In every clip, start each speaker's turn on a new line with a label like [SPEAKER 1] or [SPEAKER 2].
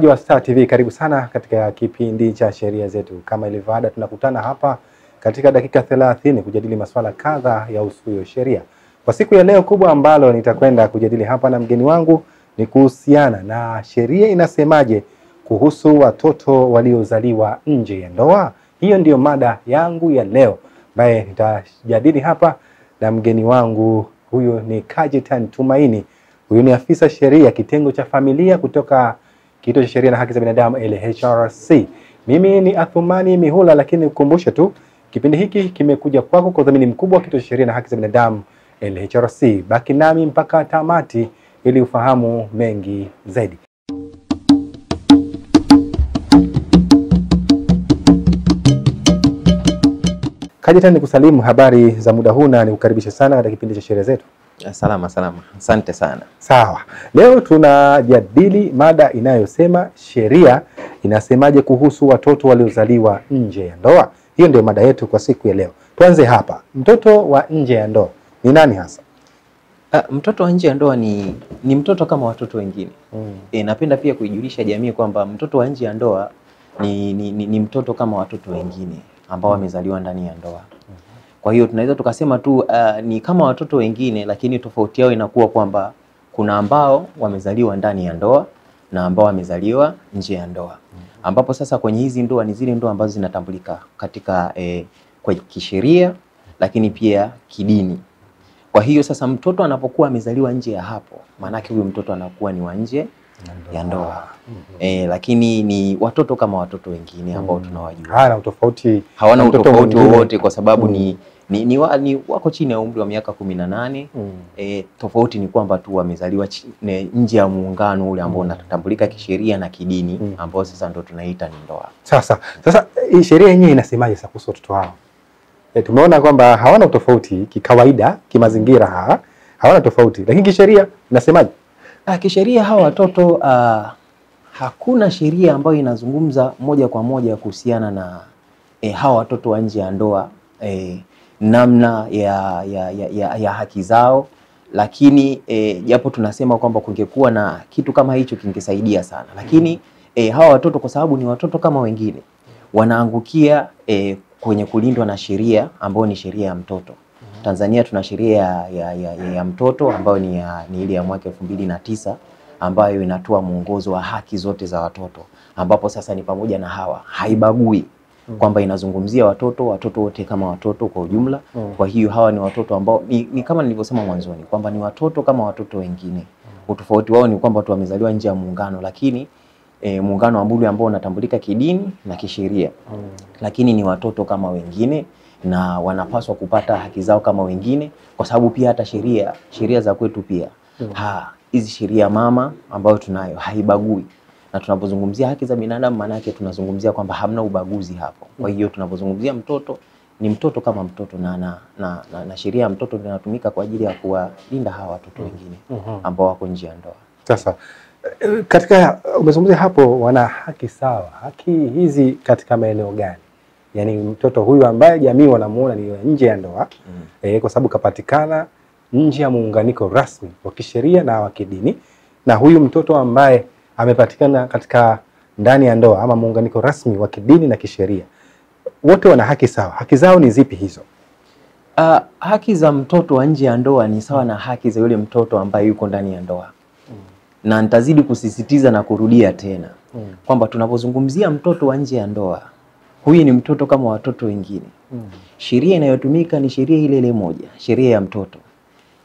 [SPEAKER 1] Mtazamaji wa Star TV, karibu sana katika kipindi cha sheria zetu. Kama ilivyoada tunakutana hapa katika dakika 30 kujadili masuala kadha ya usuyo sheria. Kwa siku ya leo, kubwa ambalo nitakwenda kujadili hapa na mgeni wangu ni kuhusiana na sheria inasemaje kuhusu watoto waliozaliwa nje ya ndoa. Hiyo ndiyo mada yangu ya leo ambaye nitajadili hapa na mgeni wangu. Huyu ni Kajetan Tumaini. Huyu ni afisa sheria kitengo cha familia kutoka Kituo cha Sheria na Haki za Binadamu LHRC. Mimi ni Athumani Mihula, lakini nikukumbushe tu kipindi hiki kimekuja kwako kwa udhamini mkubwa wa Kituo cha Sheria na Haki za Binadamu LHRC. Baki nami mpaka tamati ili ufahamu mengi zaidi. Kajetan, tena kusalimu habari za muda huu na nikukaribisha sana katika kipindi cha sheria zetu.
[SPEAKER 2] Salama salama, asante sana.
[SPEAKER 1] Sawa, leo tunajadili mada inayosema sheria inasemaje kuhusu watoto waliozaliwa nje ya ndoa. Hiyo ndio mada yetu kwa siku ya leo. Tuanze hapa, mtoto wa nje ya ndoa ni nani hasa?
[SPEAKER 2] A, mtoto wa nje ya ndoa ni, ni mtoto kama watoto wengine.
[SPEAKER 1] Mm.
[SPEAKER 2] E, napenda pia kuijulisha jamii kwamba mtoto wa nje ya ndoa ni, ni, ni, ni mtoto kama watoto wengine ambao wamezaliwa ndani ya ndoa. Kwa hiyo tunaweza tukasema tu uh, ni kama watoto wengine, lakini tofauti yao inakuwa kwamba kuna ambao wamezaliwa ndani ya ndoa na ambao wamezaliwa nje ya ndoa, ambapo sasa kwenye hizi ndoa ni zile ndoa ambazo zinatambulika katika eh, kwa kisheria lakini pia kidini. Kwa hiyo sasa mtoto anapokuwa amezaliwa nje ya hapo, maanake huyo mtoto anakuwa ni wa nje ya ndoa. mm -hmm. E, lakini ni watoto kama watoto wengine ambao
[SPEAKER 1] Mm.
[SPEAKER 2] tunawajua
[SPEAKER 1] hawana utofauti,
[SPEAKER 2] hawana utofauti
[SPEAKER 1] mwingine.
[SPEAKER 2] wowote kwa sababu
[SPEAKER 1] Mm. -hmm.
[SPEAKER 2] ni, ni, ni, wa, ni wako chini ya umri wa miaka kumi na nane.
[SPEAKER 1] Mm.
[SPEAKER 2] E, tofauti ni kwamba tu wamezaliwa nje ya muungano ule ambao
[SPEAKER 1] Mm.
[SPEAKER 2] unatambulika kisheria na kidini
[SPEAKER 1] Mm.
[SPEAKER 2] ambao sasa ndo tunaita ni ndoa.
[SPEAKER 1] Sasa sasa hii sheria yenyewe inasemaje sasa kuhusu watoto wao E, tumeona kwamba hawana tofauti kikawaida, kimazingira ha, hawana tofauti, lakini kisheria inasemaje?
[SPEAKER 2] Ah, kisheria hawa watoto ah, hakuna sheria ambayo inazungumza moja kwa moja kuhusiana na eh, hawa watoto wa nje ya ndoa eh, namna ya, ya, ya, ya, ya haki zao, lakini japo japo tunasema kwamba kungekuwa na kitu kama hicho kingesaidia sana, lakini e, hawa watoto kwa sababu ni watoto kama wengine wanaangukia e, kwenye kulindwa na sheria ambayo ni sheria ya mtoto. Tanzania tuna sheria ya, ya, ya, ya, ya mtoto ambayo ni, ya, ni ile ya mwaka elfu mbili na tisa ambayo inatoa mwongozo wa haki zote za watoto. Ambapo sasa ni pamoja na hawa, haibagui kwamba inazungumzia watoto watoto wote kama watoto kwa ujumla.
[SPEAKER 1] Mm.
[SPEAKER 2] Kwa hiyo hawa ni watoto ambao ni, ni kama nilivyosema mwanzoni kwamba ni watoto kama watoto wengine. Utofauti wao ni kwamba watu wamezaliwa nje ya muungano, lakini e, muungano wa Mbulu ambao unatambulika kidini na kisheria
[SPEAKER 1] Mm.
[SPEAKER 2] lakini ni watoto kama wengine na wanapaswa kupata haki zao kama wengine, kwa sababu pia hata sheria sheria za kwetu pia
[SPEAKER 1] Mm.
[SPEAKER 2] ha hizi sheria mama ambayo tunayo haibagui, na tunapozungumzia haki za binadamu, maana yake tunazungumzia kwamba hamna ubaguzi hapo. Kwa hiyo tunapozungumzia mtoto ni mtoto kama mtoto, na, na, na, na, na sheria ya mtoto inatumika kwa ajili ya kuwalinda hawa watoto wengine
[SPEAKER 1] Mhm.
[SPEAKER 2] ambao wako nje ya ndoa.
[SPEAKER 1] Sasa eh, katika umezungumzia hapo, wana haki sawa. Haki hizi katika maeneo gani? Yaani mtoto huyu ambaye jamii wanamuona ni nje ya ndoa
[SPEAKER 2] Mm.
[SPEAKER 1] E, kwa sababu kapatikana nje ya muunganiko rasmi wa kisheria na wa kidini, na huyu mtoto ambaye amepatikana katika ndani ya ndoa ama muunganiko rasmi wa kidini na kisheria, wote wana haki sawa. Haki zao ni zipi hizo?
[SPEAKER 2] Uh, haki za mtoto wa nje ya ndoa ni sawa na haki za yule mtoto ambaye yuko ndani ya ndoa na nitazidi kusisitiza na kurudia tena mm. kwamba tunapozungumzia mtoto wa nje ya ndoa, huyu ni mtoto kama watoto wengine. mm. Sheria inayotumika ni sheria ile ile moja, sheria ya mtoto.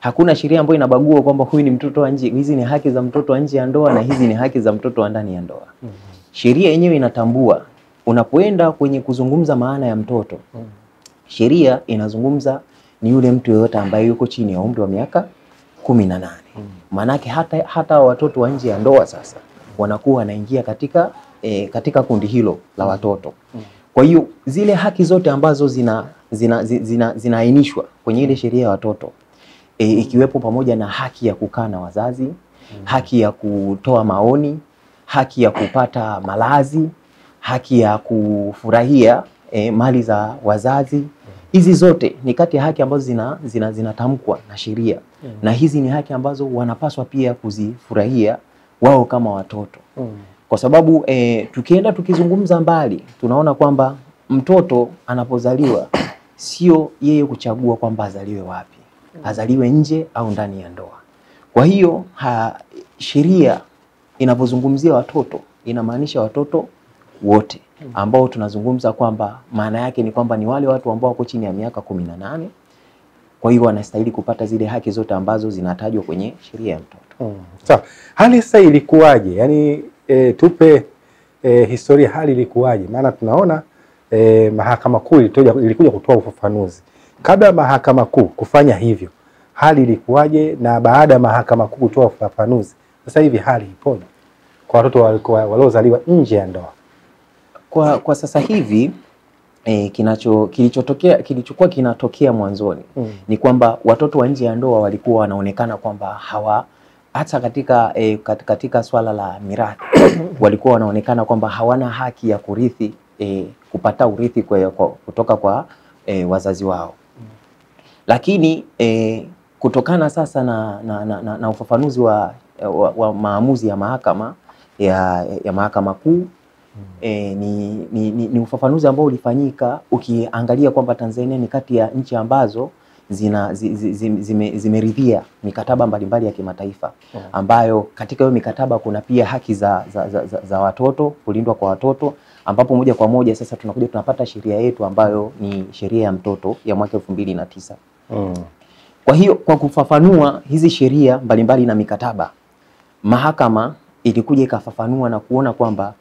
[SPEAKER 2] Hakuna sheria ambayo inabagua kwamba huyu ni mtoto wa nje, hizi ni haki za mtoto wa nje ya ndoa na hizi ni haki za mtoto wa ndani ya ndoa. Sheria yenyewe inatambua, unapoenda kwenye kuzungumza maana ya mtoto, sheria inazungumza ni yule mtu yeyote ambaye yuko chini ya umri wa miaka kumi na nane. Maanake hata, hata watoto wa nje ya ndoa sasa wanakuwa wanaingia katika, e, katika kundi hilo la watoto. Kwa hiyo zile haki zote ambazo zina zina, zina, zina, zinaainishwa kwenye ile sheria ya watoto e, ikiwepo pamoja na haki ya kukaa na wazazi, haki ya kutoa maoni, haki ya kupata malazi, haki ya kufurahia e, mali za wazazi. Hizi zote ni kati ya haki ambazo zina, zina, zinatamkwa na sheria na hizi ni haki ambazo wanapaswa pia kuzifurahia wao kama watoto. mm. kwa sababu e, tukienda tukizungumza mbali tunaona kwamba mtoto anapozaliwa sio yeye kuchagua kwamba azaliwe wapi, azaliwe nje au ndani ya ndoa. Kwa hiyo sheria inavyozungumzia watoto inamaanisha watoto wote ambao tunazungumza kwamba maana yake ni kwamba ni wale watu ambao wako chini ya miaka kumi na nane. Kwa hiyo wanastahili kupata zile haki zote ambazo zinatajwa kwenye sheria ya mtoto.
[SPEAKER 1] Mm. Sawa. Hali sasa ilikuwaje? Yaani e, tupe e, historia, hali ilikuwaje? Maana tunaona e, mahakama kuu ilikuja kutoa ufafanuzi kabla ya mahakama kuu kufanya hivyo, hali ilikuwaje? Na baada ya mahakama kuu kutoa ufafanuzi, sasa hivi hali ipoje kwa watoto waliozaliwa nje ya ndoa?
[SPEAKER 2] Kwa, kwa sasa hivi eh, kinacho kilichotokea kilichokuwa kinatokea mwanzoni
[SPEAKER 1] Mm.
[SPEAKER 2] ni kwamba watoto wa nje ya ndoa walikuwa wanaonekana kwamba hawa hata katika, kat- katika swala la mirathi walikuwa wanaonekana kwamba hawana haki ya kurithi eh, kupata urithi kwa, kwa, kutoka kwa eh, wazazi wao, lakini eh, kutokana sasa na, na, na, na, na ufafanuzi wa, wa, wa maamuzi ya mahakama ya, ya mahakama kuu E, ni, ni, ni, ni ufafanuzi ambao ulifanyika ukiangalia kwamba Tanzania ni kati ya nchi ambazo zina zi, zi, zi, zime, zimeridhia mikataba mbalimbali ya kimataifa
[SPEAKER 1] Mm.
[SPEAKER 2] ambayo katika hiyo mikataba kuna pia haki za, za, za, za, za watoto kulindwa kwa watoto ambapo moja kwa moja sasa tunakuja tunapata sheria yetu ambayo ni sheria ya mtoto ya mwaka elfu mbili na tisa.
[SPEAKER 1] Mm.
[SPEAKER 2] Kwa hiyo kwa kufafanua hizi sheria mbalimbali na mikataba, mahakama ilikuja ikafafanua na kuona kwamba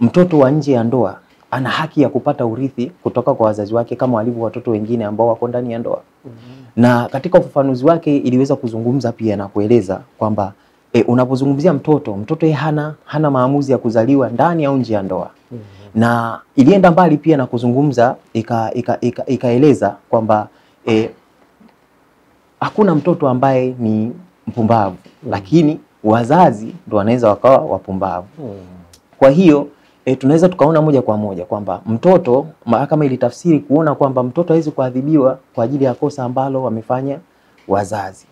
[SPEAKER 2] mtoto wa nje ya ndoa ana haki ya kupata urithi kutoka kwa wazazi wake kama walivyo watoto wengine ambao wako ndani ya ndoa. mm -hmm. Na katika ufafanuzi wake iliweza kuzungumza pia na kueleza kwamba e, unapozungumzia mtoto, mtoto yeye hana, hana maamuzi ya kuzaliwa ndani au nje ya ndoa mm -hmm. na ilienda mbali pia na kuzungumza ikaeleza ika, ika, ika kwamba e, hakuna mtoto ambaye ni mpumbavu lakini wazazi ndo wanaweza wakawa wapumbavu. Kwa hiyo e, tunaweza tukaona moja kwa moja kwamba mtoto, mahakama ilitafsiri kuona kwamba mtoto hawezi kuadhibiwa kwa ajili ya kosa ambalo wamefanya wazazi.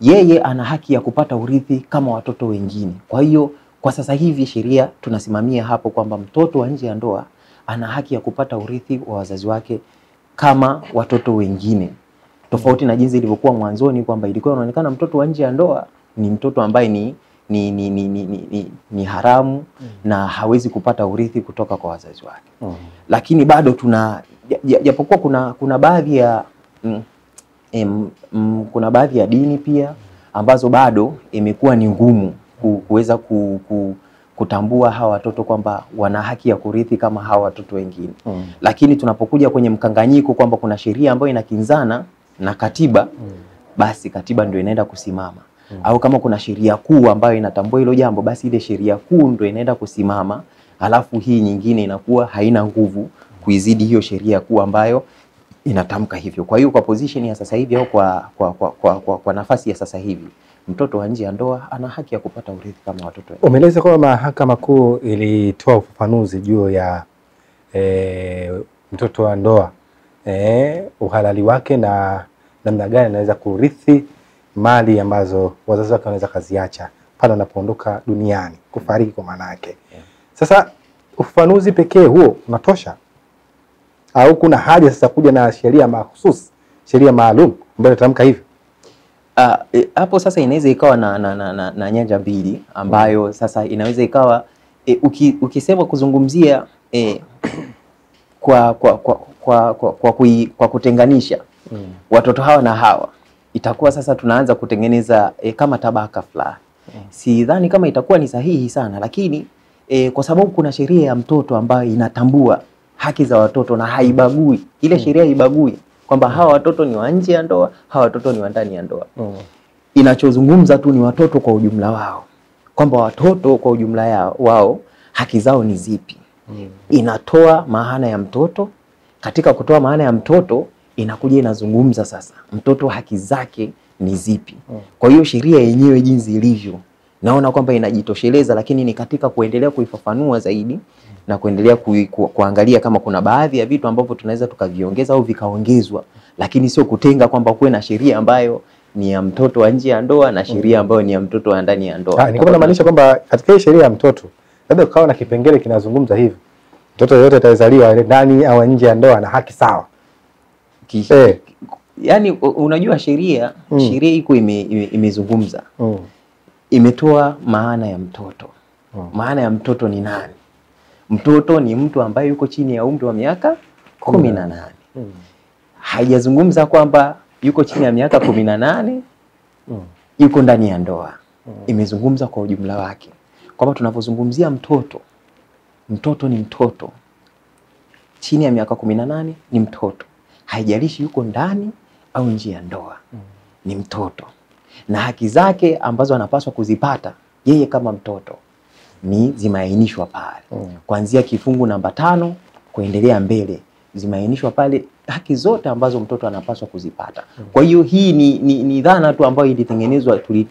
[SPEAKER 2] Yeye ana haki ya kupata urithi kama watoto wengine. Kwa hiyo kwa sasa hivi sheria tunasimamia hapo kwamba mtoto wa nje ya ndoa ana haki ya kupata urithi wa wazazi wake kama watoto wengine, tofauti na jinsi ilivyokuwa mwanzoni kwamba ilikuwa inaonekana mtoto wa nje ya ndoa ni mtoto ambaye ni ni, ni, ni, ni, ni, ni, ni haramu mm. na hawezi kupata urithi kutoka kwa wazazi wake
[SPEAKER 1] Mm.
[SPEAKER 2] lakini bado tuna ja- ja- japokuwa kuna kuna baadhi ya mm, em, mm, kuna baadhi ya dini pia ambazo bado imekuwa ni ngumu ku- kuweza ku, ku, kutambua hawa watoto kwamba wana haki ya kurithi kama hawa watoto wengine
[SPEAKER 1] Mm.
[SPEAKER 2] lakini tunapokuja kwenye mkanganyiko kwamba kuna sheria ambayo inakinzana na katiba mm. basi katiba ndio inaenda kusimama
[SPEAKER 1] Mm.
[SPEAKER 2] au kama kuna sheria kuu ambayo inatambua hilo jambo basi ile sheria kuu ndio inaenda kusimama alafu hii nyingine inakuwa haina nguvu kuizidi hiyo sheria kuu ambayo inatamka hivyo kwa hiyo kwa position ya sasa hivi au kwa, kwa, kwa, kwa, kwa, kwa nafasi ya sasa hivi mtoto wa nje ya ndoa ana haki ya kupata urithi kama watoto wengine.
[SPEAKER 1] Umeeleza kwamba mahakama kuu ilitoa ufafanuzi juu ya e, mtoto wa ndoa e, uhalali wake na namna gani anaweza kurithi mali ambazo wazazi wake wanaweza kaziacha pale anapoondoka duniani, kufariki kwa maana yake. Sasa ufafanuzi pekee huo unatosha au kuna haja sasa kuja na sheria mahususi, sheria maalum ambayo inatamka hivyo?
[SPEAKER 2] uh, e, hapo sasa inaweza ikawa na, na, na, na, na nyanja mbili ambayo sasa inaweza ikawa e, uki, ukisema kuzungumzia e, kwa, kwa, kwa, kwa, kwa, kwa, kui, kwa kutenganisha mm. watoto hawa na hawa itakuwa sasa tunaanza kutengeneza e, kama tabaka fulani. mm. Sidhani kama itakuwa ni sahihi sana, lakini e, kwa sababu kuna sheria ya mtoto ambayo inatambua haki za watoto na haibagui. Ile mm. sheria haibagui kwamba hawa watoto ni wa nje ya ndoa, hawa watoto ni wa ndani ya ndoa. mm. Inachozungumza tu ni watoto kwa ujumla wao, kwamba watoto kwa ujumla yao, wao haki zao ni zipi inatoa maana ya mtoto. Katika kutoa maana ya mtoto, inakuja inazungumza sasa mtoto haki zake ni zipi. Kwa hiyo sheria yenyewe jinsi ilivyo, naona kwamba inajitosheleza, lakini ni katika kuendelea kuifafanua zaidi na kuendelea ku, ku, kuangalia kama kuna baadhi ya vitu ambavyo tunaweza tukaviongeza au vikaongezwa, lakini sio kutenga kwamba kuwe na sheria ambayo ni ya mtoto wa nje ya ndoa na sheria ambayo ni ya mtoto wa ndani ya ndoa.
[SPEAKER 1] Ah, nilikuwa namaanisha kwamba katika sheria ya mtoto labda ukawa na kipengele kinazungumza hivi, mtoto yoyote atazaliwa ndani au nje ya ndoa ana haki sawa.
[SPEAKER 2] Ki-
[SPEAKER 1] Eh.
[SPEAKER 2] Yani unajua sheria
[SPEAKER 1] Mm.
[SPEAKER 2] sheria iko imezungumza ime- ime-
[SPEAKER 1] Mm.
[SPEAKER 2] imetoa maana ya mtoto.
[SPEAKER 1] Mm.
[SPEAKER 2] Maana ya mtoto ni nani? Mtoto ni mtu ambaye yuko chini ya umri wa miaka kumi na nane.
[SPEAKER 1] Mm.
[SPEAKER 2] Haijazungumza kwamba yuko chini ya miaka kumi na nane
[SPEAKER 1] Mm.
[SPEAKER 2] yuko ndani ya ndoa.
[SPEAKER 1] Mm.
[SPEAKER 2] Imezungumza kwa ujumla wake kwamba tunapozungumzia mtoto, mtoto ni mtoto chini ya miaka kumi na nane ni mtoto, haijalishi yuko ndani au nje ya ndoa
[SPEAKER 1] Mm.
[SPEAKER 2] ni mtoto, na haki zake ambazo anapaswa kuzipata yeye kama mtoto ni zimeainishwa pale
[SPEAKER 1] Mm.
[SPEAKER 2] kuanzia kifungu namba tano kuendelea mbele, zimeainishwa pale haki zote ambazo mtoto anapaswa kuzipata. Kwa hiyo hii ni, ni, ni dhana tu ambayo ilitengenezwa tuli,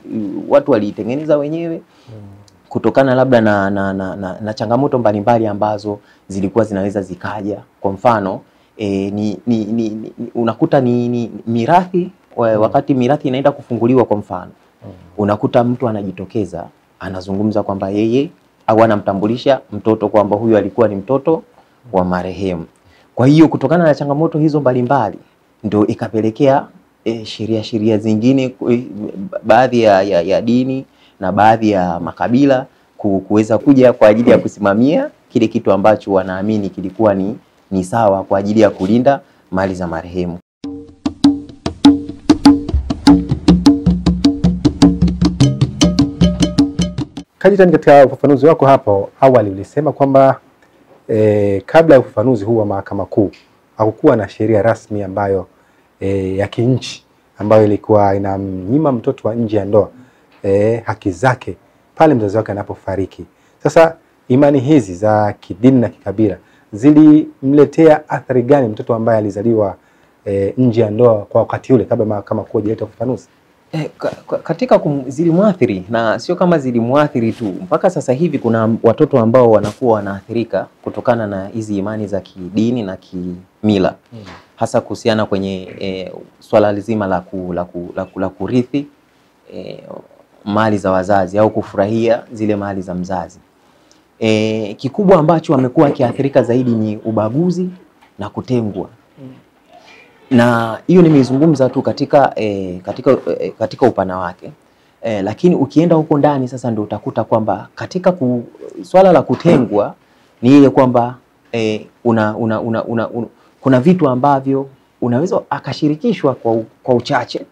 [SPEAKER 2] watu waliitengeneza wenyewe kutokana labda na, na, na, na, na changamoto mbalimbali ambazo zilikuwa zinaweza zikaja. Kwa mfano e, ni, ni, ni, ni, unakuta ni, ni mirathi wa- wakati mirathi inaenda kufunguliwa, kwa mfano unakuta mtu anajitokeza anazungumza kwamba yeye au anamtambulisha mtoto kwamba huyu alikuwa ni mtoto wa marehemu. Kwa hiyo kutokana na changamoto hizo mbalimbali ndio ikapelekea e, sheria sheria zingine e, baadhi ya, ya, ya dini na baadhi ya makabila ku- kuweza kuja kwa ajili ya kusimamia kile kitu ambacho wanaamini kilikuwa ni, ni sawa kwa ajili ya kulinda mali za marehemu.
[SPEAKER 1] Kajitan, katika ufafanuzi wako hapo awali ulisema kwamba e, kabla ya ufafanuzi huu wa Mahakama Kuu hakukuwa na sheria rasmi ambayo e, ya kinchi ambayo ilikuwa inamnyima mtoto wa nje ya ndoa eh, haki zake pale mzazi wake anapofariki. Sasa imani hizi za kidini na kikabila zilimletea athari gani mtoto ambaye alizaliwa eh, nje ya ndoa kwa wakati ule kabla kama Kuu haijaleta ufafanuzi?
[SPEAKER 2] Eh, ka- ka- katika kum, zilimwathiri na sio kama zilimwathiri tu, mpaka sasa hivi kuna watoto ambao wanakuwa wanaathirika kutokana na hizi imani za kidini na kimila, hasa kuhusiana kwenye eh, swala zima la, ku, la, ku, la, ku, la kurithi eh, mali za wazazi au kufurahia zile mali za mzazi. E, kikubwa ambacho wamekuwa wakiathirika zaidi ni ubaguzi na kutengwa. Na hiyo nimeizungumza tu katika e, katika e, katika upana wake. E, lakini ukienda huko ndani sasa ndio utakuta kwamba katika ku, swala la kutengwa ni ile kwamba e, una, una, una, una, una, kuna vitu ambavyo unaweza akashirikishwa kwa, kwa uchache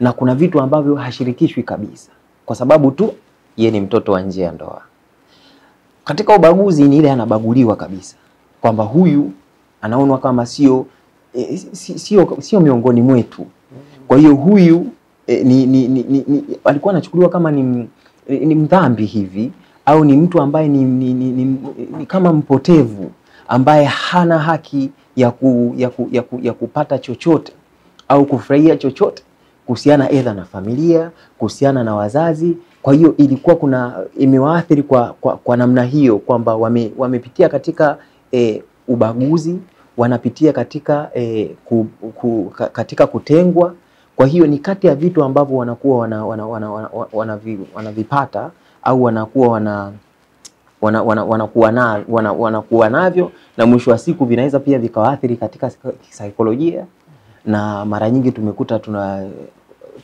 [SPEAKER 2] na kuna vitu ambavyo hashirikishwi kabisa kwa sababu tu ye ni mtoto wa nje ya ndoa. Katika ubaguzi ni ile anabaguliwa kabisa kwamba huyu anaonwa kama sio eh, si- sio sio miongoni mwetu. Kwa hiyo huyu eh, ni, ni, ni, ni, ni, alikuwa anachukuliwa kama ni, ni mdhambi hivi au ni mtu ambaye ni, ni, ni, ni, ni kama mpotevu ambaye hana haki ya, ku, ya, ku, ya, ku, ya kupata chochote au kufurahia chochote kuhusiana edha na familia, kuhusiana na wazazi. Kwa hiyo ilikuwa kuna imewaathiri kwa, kwa, kwa namna hiyo kwamba wame, wamepitia katika e, ubaguzi, wanapitia katika e, ku, ku, katika kutengwa. Kwa hiyo ni kati ya vitu ambavyo wanakuwa wanavipata wana, wana, wana, wana, wana au wanakuwa wana wanakuwa wana, wana, wana, na, wana, navyo na mwisho wa siku vinaweza pia vikawaathiri katika saikolojia, na mara nyingi tumekuta tuna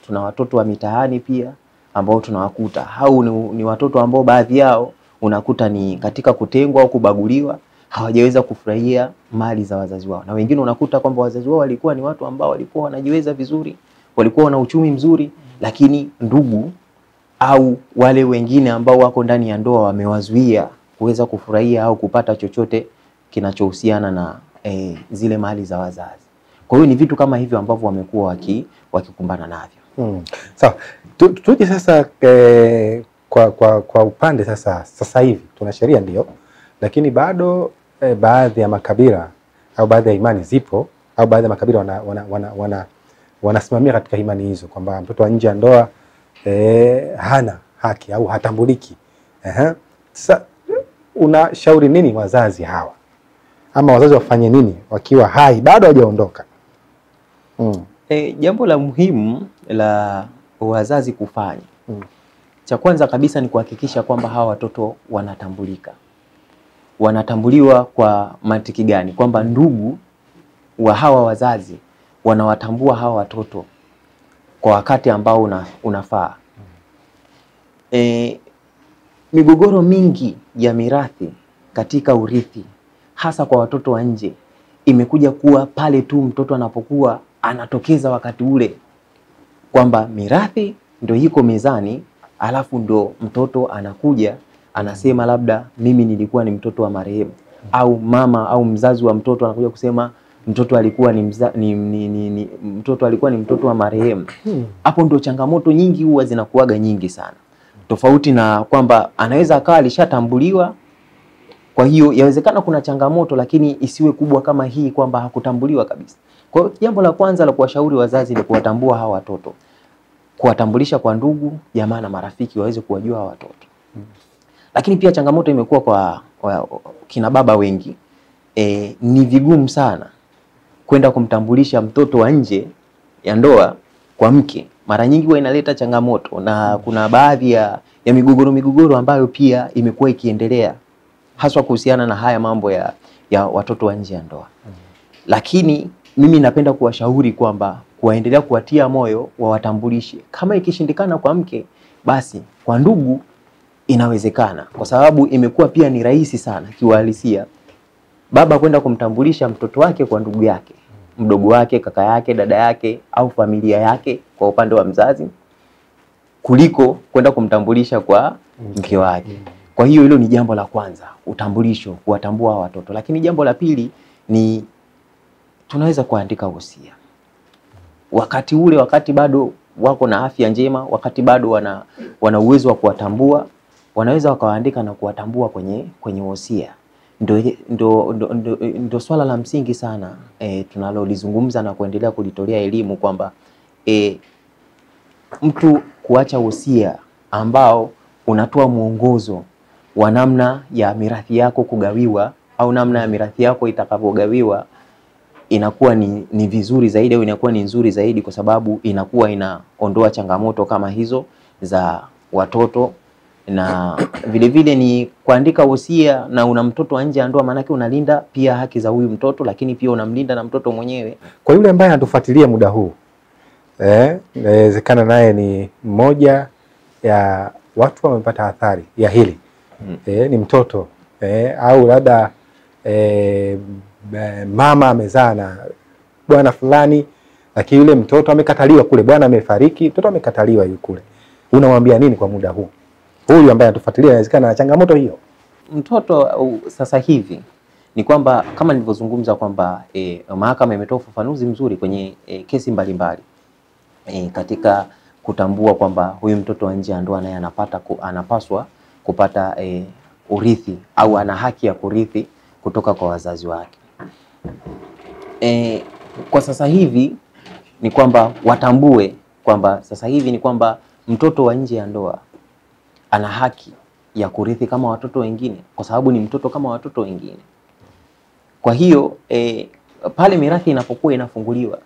[SPEAKER 2] tuna watoto wa mitaani pia ambao tunawakuta au ni, ni watoto ambao baadhi yao unakuta ni katika kutengwa au kubaguliwa, hawajaweza kufurahia mali za wazazi wao, na wengine unakuta kwamba wazazi wao walikuwa ni watu ambao walikuwa wanajiweza vizuri, walikuwa wana uchumi mzuri, lakini ndugu au wale wengine ambao wako ndani ya ndoa wamewazuia kuweza kufurahia au kupata chochote kinachohusiana na eh, zile mali za wazazi. Kwa hiyo ni vitu kama hivyo ambavyo wamekuwa waki, wakikumbana navyo.
[SPEAKER 1] Mm. Sawa. Tu- Tuje sasa eh, kwa, kwa, kwa upande sasa sasa hivi tuna sheria ndio, lakini bado eh, baadhi ya makabila au baadhi ya imani zipo au baadhi ya makabila wana, wana, wana, wana, wanasimamia katika imani hizo kwamba mtoto wa nje ya ndoa eh, hana haki au hatambuliki. Ehe. Sasa unashauri nini wazazi hawa ama wazazi wafanye nini wakiwa hai bado hawajaondoka? Mm.
[SPEAKER 2] E, jambo la muhimu la wazazi kufanya
[SPEAKER 1] Mm.
[SPEAKER 2] cha kwanza kabisa ni kuhakikisha kwamba hawa watoto wanatambulika. Wanatambuliwa kwa mantiki gani? Kwamba ndugu wa hawa wazazi wanawatambua hawa watoto kwa wakati ambao una, unafaa. Mm. E, migogoro mingi ya mirathi katika urithi hasa kwa watoto wa nje imekuja kuwa pale tu mtoto anapokuwa anatokeza wakati ule kwamba mirathi ndio iko mezani, alafu ndo mtoto anakuja anasema labda mimi nilikuwa ni mtoto wa marehemu, au mama au mzazi wa mtoto anakuja kusema mtoto alikuwa ni, mza, ni, ni, ni, ni mtoto alikuwa ni mtoto wa marehemu. Hapo ndo changamoto nyingi huwa zinakuaga nyingi sana, tofauti na kwamba anaweza akawa alishatambuliwa kwa hiyo yawezekana kuna changamoto lakini isiwe kubwa kama hii kwamba hakutambuliwa kabisa. Kwa hiyo jambo la kwanza la kuwashauri wazazi ni kuwatambua hawa watoto, kuwatambulisha kwa ndugu, jamaa na marafiki waweze kuwajua hawa watoto. Hmm. Lakini pia changamoto imekuwa kwa, kwa kina baba wengi e, ni vigumu sana kwenda kumtambulisha mtoto wa nje ya ndoa kwa mke. Mara nyingi huwa inaleta changamoto na kuna baadhi ya, ya migogoro migogoro ambayo pia imekuwa ikiendelea haswa kuhusiana na haya mambo ya, ya watoto wa nje ya ndoa. Hmm. Lakini mimi napenda kuwashauri kwamba kuwaendelea kuwatia moyo wawatambulishe. Kama ikishindikana kwa mke, basi kwa ndugu inawezekana, kwa sababu imekuwa pia ni rahisi sana kiuhalisia baba kwenda kumtambulisha mtoto wake kwa ndugu yake, mdogo wake, kaka yake, dada yake au familia yake kwa upande wa mzazi kuliko kwenda kumtambulisha kwa mke wake. Kwa hiyo hilo ni jambo la kwanza, utambulisho, kuwatambua watoto. Lakini jambo la pili ni tunaweza kuandika wosia wakati ule, wakati bado wako na afya njema, wakati bado wana, wana uwezo wa kuwatambua, wanaweza wakawaandika na kuwatambua kwenye kwenye wosia. Ndo, ndo, ndo, ndo, ndo swala la msingi sana e, tunalolizungumza na kuendelea kulitolea elimu kwamba e, mtu kuacha wosia ambao unatoa mwongozo wa namna ya mirathi yako kugawiwa au namna ya mirathi yako itakavyogawiwa inakuwa ni, ni vizuri zaidi au inakuwa ni nzuri zaidi, kwa sababu inakuwa inaondoa changamoto kama hizo za watoto, na vile vile ni kuandika wosia na una mtoto wa nje ya ndoa, maanake unalinda pia haki za huyu mtoto, lakini pia unamlinda na mtoto mwenyewe.
[SPEAKER 1] Kwa yule ambaye anatufuatilia muda huu eh, inawezekana naye ni mmoja ya watu wamepata athari ya hili
[SPEAKER 2] hmm.
[SPEAKER 1] eh, ni mtoto eh, au labda eh, mama amezaa na bwana fulani, lakini yule mtoto amekataliwa kule, bwana amefariki, mtoto amekataliwa yule kule, unamwambia nini kwa muda huu? Huyu ambaye anatufuatilia inawezekana na changamoto hiyo.
[SPEAKER 2] mtoto sasa hivi ni kwamba kama nilivyozungumza kwamba e, mahakama imetoa ufafanuzi mzuri kwenye e, kesi mbalimbali mbali. e, katika kutambua kwamba huyu mtoto wa nje ya ndoa naye anapata ku, anapaswa kupata e, urithi au ana haki ya kurithi kutoka kwa wazazi wake. E, kwa sasa hivi ni kwamba watambue kwamba sasa hivi ni kwamba mtoto wa nje ya ndoa ana haki ya kurithi kama watoto wengine, kwa sababu ni mtoto kama watoto wengine. Kwa hiyo e, pale mirathi inapokuwa inafunguliwa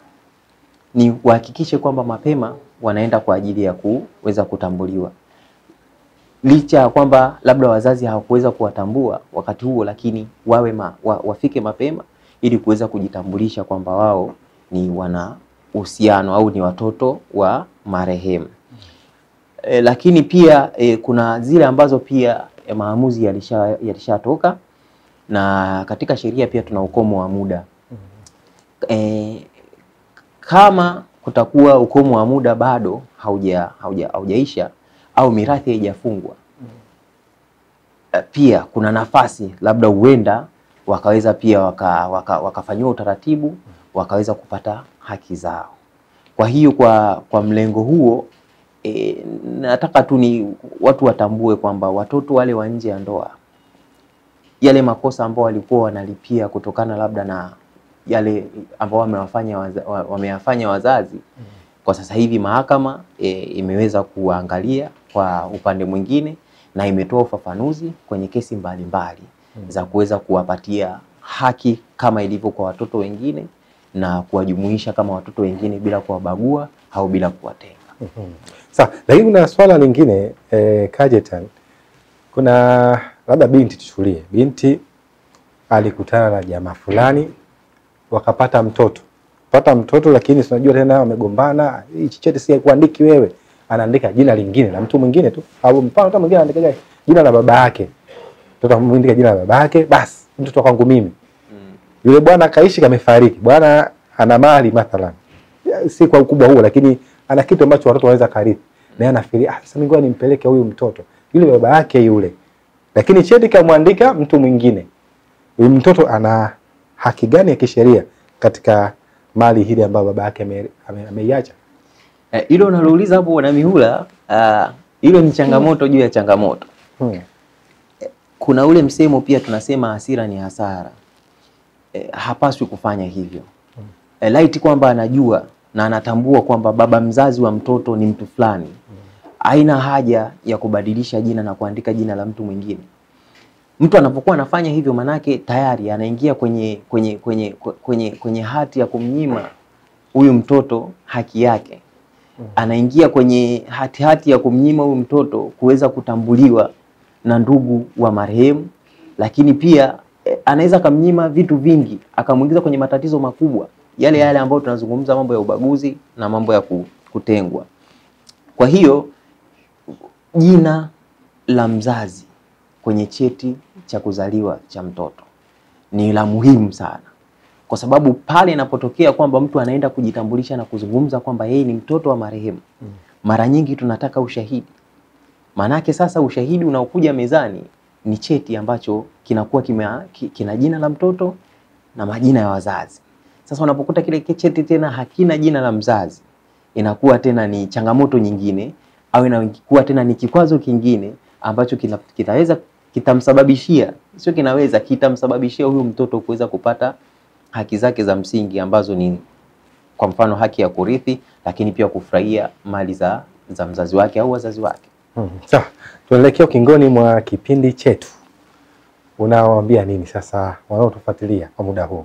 [SPEAKER 2] ni wahakikishe kwamba mapema wanaenda kwa ajili ya kuweza kutambuliwa, licha ya kwamba labda wazazi hawakuweza kuwatambua wakati huo, lakini wawe ma, wa, wafike mapema ili kuweza kujitambulisha kwamba wao ni wana uhusiano au ni watoto wa marehemu. E, lakini pia e, kuna zile ambazo pia e, maamuzi yalishatoka yalisha na katika sheria pia tuna ukomo wa muda e, kama kutakuwa ukomo wa muda bado hauja hauja haujaisha au mirathi haijafungwa e, pia kuna nafasi labda huenda wakaweza pia waka, waka, wakafanyiwa utaratibu wakaweza kupata haki zao. Kwa hiyo kwa, kwa mlengo huo e, nataka tu ni watu watambue kwamba watoto wale wa nje ya ndoa yale makosa ambao walikuwa wanalipia kutokana labda na yale ambao wamewafanya waza, wameyafanya wazazi kwa sasa hivi mahakama e, imeweza kuangalia kwa upande mwingine na imetoa ufafanuzi kwenye kesi mbalimbali za kuweza kuwapatia haki kama ilivyo kwa watoto wengine na kuwajumuisha kama watoto wengine bila kuwabagua au bila kuwatenga.
[SPEAKER 1] Sawa, lakini kuna swala lingine eh, Kajetan, kuna labda binti, tuchukulie. Binti alikutana na jamaa fulani wakapata mtoto. Pata mtoto, lakini tunajua unajua tena wamegombana, hii chicheti si kuandiki wewe, anaandika jina lingine la mtu mwingine tu, au mfano hata mwingine anaandika jina la baba yake, mtoto ameandika jina la babake, basi mtoto kwangu mimi. Yule bwana kaishi kamefariki, bwana ana mali mathalan, si kwa ukubwa huo, lakini ana kitu ambacho watoto wanaweza karithi, na yeye anafikiria ah, sasa mimi nimpeleke huyu mtoto yule baba yake yule, lakini cheti kamwandika mtu mwingine. Huyu mtoto ana haki gani ya kisheria katika mali hili ambayo baba yake ame- ame- ameiacha?
[SPEAKER 2] Eh, hilo unalouliza hapo na mihula ah, hilo ni changamoto juu ya changamoto.
[SPEAKER 1] Hmm.
[SPEAKER 2] Kuna ule msemo pia tunasema hasira ni hasara. E, hapaswi kufanya hivyo. E, laiti kwamba anajua na anatambua kwamba baba mzazi wa mtoto ni mtu fulani, haina haja ya kubadilisha jina na kuandika jina la mtu mwingine. Mtu anapokuwa anafanya hivyo, manake tayari anaingia kwenye kwenye kwenye kwenye kwenye hati ya kumnyima huyu mtoto haki yake anaingia kwenye hatihati hati ya kumnyima huyu mtoto kuweza kutambuliwa na ndugu wa marehemu, lakini pia eh, anaweza akamnyima vitu vingi, akamwingiza kwenye matatizo makubwa yale yale ambayo tunazungumza, mambo ya ubaguzi na mambo ya kutengwa. Kwa hiyo jina la mzazi kwenye cheti cha kuzaliwa cha mtoto ni la muhimu sana, kwa sababu pale inapotokea kwamba mtu anaenda kujitambulisha na kuzungumza kwamba yeye ni mtoto wa marehemu, mara nyingi tunataka ushahidi. Maanake sasa ushahidi unaokuja mezani ni cheti ambacho kinakuwa kime, ki- kina jina la mtoto na majina ya wazazi. Sasa unapokuta kile cheti tena hakina jina la mzazi, inakuwa tena ni changamoto nyingine, au inakuwa tena ni kikwazo kingine ambacho kina- kinaweza kitamsababishia, sio kinaweza, kitamsababishia huyu mtoto kuweza kupata haki zake za msingi ambazo ni kwa mfano haki ya kurithi, lakini pia kufurahia mali za, za mzazi wake au wazazi wake.
[SPEAKER 1] Hmm. Sawa, tunaelekea ukingoni mwa kipindi chetu. Unawaambia nini sasa wanaotufuatilia kwa muda huu,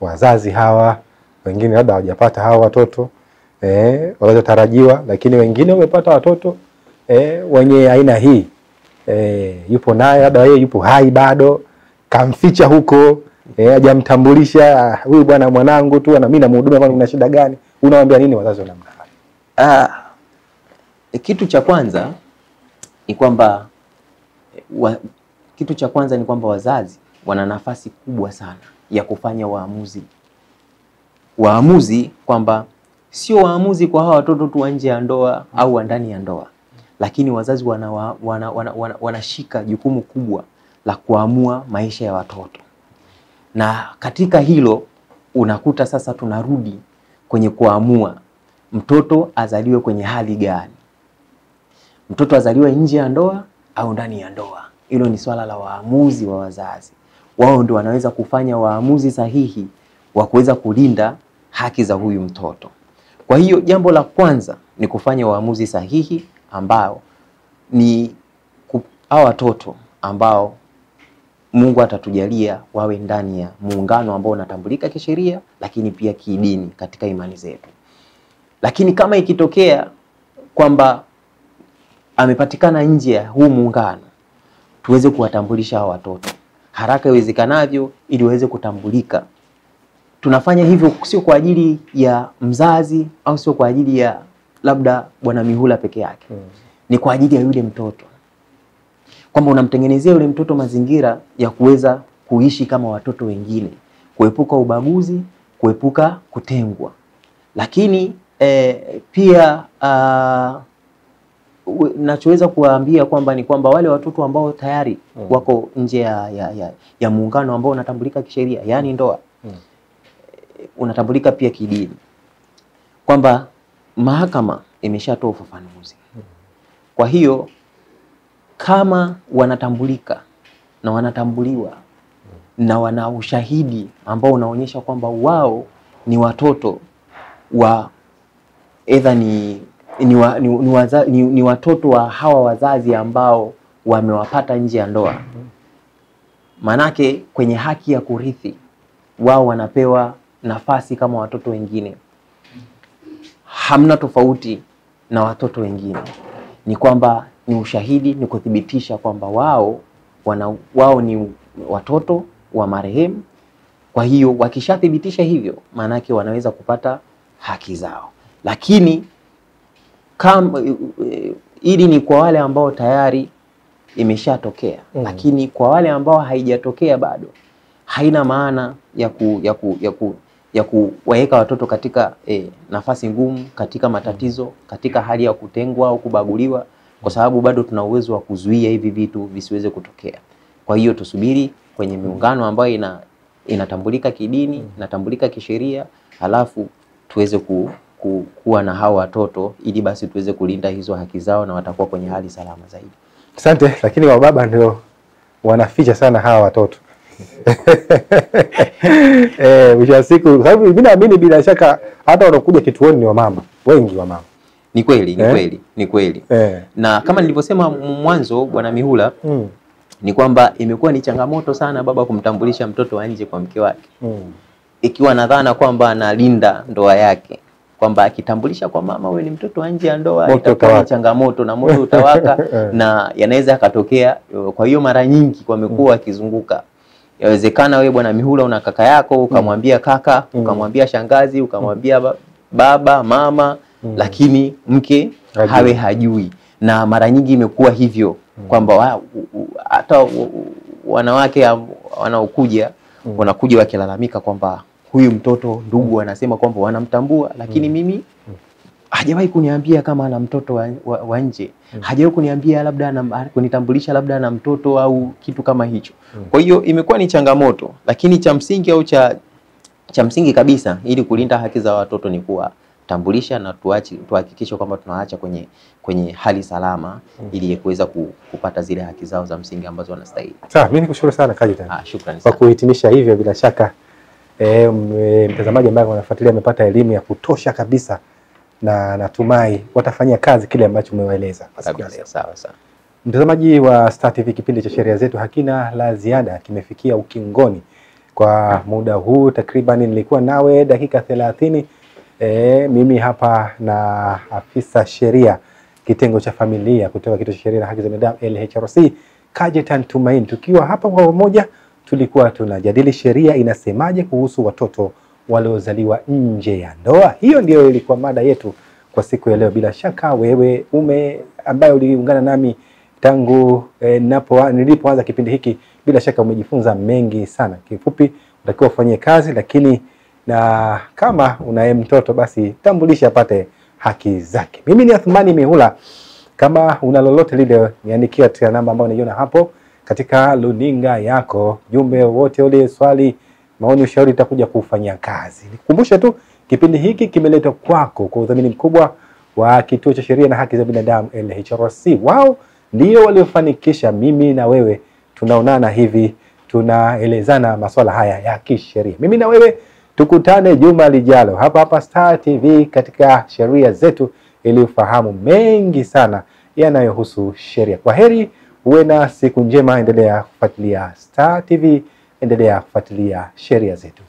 [SPEAKER 1] wazazi hawa wengine labda hawajapata hawa watoto eh, waliotarajiwa, lakini wengine wamepata watoto eh, wenye aina hii eh, yupo naye labda yeye yupo hai bado, kamficha huko eh, hajamtambulisha "Ah, huyu bwana mwanangu tu na mimi namhudumia, kwani kuna shida gani? Unawaambia nini wazazi wa namna?
[SPEAKER 2] Ah, kitu cha kwanza ni kwamba wa, kitu cha kwanza ni kwamba wazazi wana nafasi kubwa sana ya kufanya waamuzi, waamuzi kwamba sio waamuzi kwa hawa watoto tu wa nje ya ndoa au wa ndani ya ndoa, lakini wazazi wana, wana, wana, wana, wanashika jukumu kubwa la kuamua maisha ya watoto, na katika hilo unakuta sasa tunarudi kwenye kuamua. Mtoto azaliwe kwenye hali gani, mtoto azaliwe nje ya ndoa au ndani ya ndoa. Hilo ni swala la waamuzi wa wazazi. Wao ndio wanaweza kufanya waamuzi sahihi wa kuweza kulinda haki za huyu mtoto. Kwa hiyo jambo la kwanza ni kufanya waamuzi sahihi ambao ni hawa watoto ambao Mungu atatujalia wawe ndani ya muungano ambao unatambulika kisheria, lakini pia kidini katika imani zetu. Lakini kama ikitokea kwamba amepatikana nje ya huu muungano, tuweze kuwatambulisha hawa watoto haraka iwezekanavyo, ili waweze kutambulika. Tunafanya hivyo sio kwa ajili ya mzazi au sio kwa ajili ya labda bwana Mihula peke yake, ni kwa ajili ya yule mtoto, kwamba unamtengenezea yule mtoto mazingira ya kuweza kuishi kama watoto wengine, kuepuka ubaguzi, kuepuka kutengwa. Lakini eh, pia we- nachoweza kuwaambia kwamba ni kwamba wale watoto ambao tayari
[SPEAKER 1] Mm.
[SPEAKER 2] wako nje ya, ya, ya, ya muungano ambao unatambulika kisheria, yaani ndoa
[SPEAKER 1] Mm.
[SPEAKER 2] unatambulika pia kidini, kwamba mahakama imeshatoa ufafanuzi. Kwa hiyo kama wanatambulika na wanatambuliwa na wana ushahidi ambao unaonyesha kwamba wao ni watoto wa edha ni ni, wa, ni, ni, waza, ni, ni watoto wa hawa wazazi ambao wamewapata nje ya ndoa, manake kwenye haki ya kurithi wao wanapewa nafasi kama watoto wengine. Hamna tofauti na watoto wengine ni kwamba ni ushahidi, ni kuthibitisha kwamba wao wana, wao ni watoto wa marehemu. Kwa hiyo wakishathibitisha hivyo, maanake wanaweza kupata haki zao, lakini kama ili ni kwa wale ambao tayari imeshatokea
[SPEAKER 1] Mm.
[SPEAKER 2] lakini kwa wale ambao haijatokea bado haina maana ya ku, ya ku, ya ku, ya kuwaweka watoto katika eh, nafasi ngumu, katika matatizo, katika hali ya kutengwa au kubaguliwa, kwa sababu bado tuna uwezo wa kuzuia hivi vitu visiweze kutokea. Kwa hiyo tusubiri kwenye miungano ambayo ina inatambulika kidini, inatambulika kisheria, halafu tuweze ku, kuwa na hao watoto ili basi tuweze kulinda hizo haki zao na watakuwa kwenye hali salama zaidi.
[SPEAKER 1] Asante, lakini wababa ndio wanaficha sana hawa watoto eh, mwisho wa siku, sababu mimi naamini bila shaka hata wanaokuja kituoni ni wamama wengi, wamama
[SPEAKER 2] Ni kweli, ni
[SPEAKER 1] Eh?
[SPEAKER 2] kweli, ni kweli.
[SPEAKER 1] eh.
[SPEAKER 2] Na kama nilivyosema mwanzo, Bwana Mihula,
[SPEAKER 1] mm.
[SPEAKER 2] ni kwamba imekuwa ni changamoto sana baba kumtambulisha mtoto wa nje kwa mke wake,
[SPEAKER 1] Mm.
[SPEAKER 2] ikiwa na dhana kwamba analinda ndoa yake, kwamba akitambulisha kwa mama, wewe ni mtoto wa nje ya ndoa, itakuwa changamoto na moto utawaka
[SPEAKER 1] Eh.
[SPEAKER 2] na yanaweza yakatokea. Kwa hiyo mara nyingi wamekuwa wakizunguka Yawezekana wewe bwana Mihula una kaka yako ukamwambia kaka,
[SPEAKER 1] Mm.
[SPEAKER 2] ukamwambia shangazi, ukamwambia ba- baba, mama,
[SPEAKER 1] Mm.
[SPEAKER 2] lakini mke
[SPEAKER 1] Hajui.
[SPEAKER 2] hawe hajui, na mara nyingi imekuwa hivyo kwamba hata wanawake wanaokuja
[SPEAKER 1] Mm.
[SPEAKER 2] wanakuja wakilalamika kwamba huyu mtoto ndugu wanasema kwamba wanamtambua, lakini mm. mimi hajawahi kuniambia kama ana mtoto wa, wa, wa nje hajawahi kuniambia labda ana, kunitambulisha labda na mtoto au kitu kama hicho. mm. Kwa hiyo imekuwa ni changamoto, lakini cha msingi au cha cha msingi kabisa ili kulinda haki za watoto ni kuwatambulisha na tuhakikishe kwamba tunawaacha kwenye kwenye hali salama ili kuweza ku, kupata zile haki zao za msingi ambazo wanastahili.
[SPEAKER 1] Sawa, mimi nikushukuru sana Kaji tena
[SPEAKER 2] Ah, shukrani sana kwa
[SPEAKER 1] kuhitimisha hivyo. Bila shaka e, mtazamaji ambaye wanafuatilia amepata elimu ya kutosha kabisa, na natumai watafanyia kazi kile ambacho umewaeleza
[SPEAKER 2] sawa sawa.
[SPEAKER 1] Mtazamaji wa Star TV, kipindi cha sheria zetu hakina la ziada, kimefikia ukingoni kwa muda huu. Takriban nilikuwa nawe dakika thelathini. E, mimi hapa na afisa sheria kitengo cha familia kutoka kituo cha sheria na haki za binadamu LHRC Kajetan Tumaini, tukiwa hapa kwa pamoja, tulikuwa tunajadili sheria inasemaje kuhusu watoto waliozaliwa nje ya ndoa. Hiyo ndiyo ilikuwa mada yetu kwa siku ya leo. Bila shaka wewe ume ambaye uliungana nami tangu eh, napo nilipoanza kipindi hiki, bila shaka umejifunza mengi sana. Kifupi, unatakiwa ufanyie kazi, lakini na kama unaye mtoto basi tambulisha apate haki zake. Mimi ni Athmani Mihula. Kama una lolote lile, niandikia tia namba ambayo unaiona hapo katika luninga yako, jumbe wote ule, swali, maoni, ushauri, itakuja kufanya kazi. Nikukumbushe tu kipindi hiki kimeletwa kwako kwa udhamini mkubwa wa Kituo cha Sheria na Haki za Binadamu LHRC. Wao ndio waliofanikisha mimi na wewe tunaonana hivi, tunaelezana masuala haya ya kisheria. Mimi na wewe tukutane juma lijalo hapa hapa Star TV katika sheria zetu, ili ufahamu mengi sana yanayohusu sheria. Kwa heri, uwe na siku njema. Endelea kufuatilia Star TV, endelea kufuatilia sheria zetu.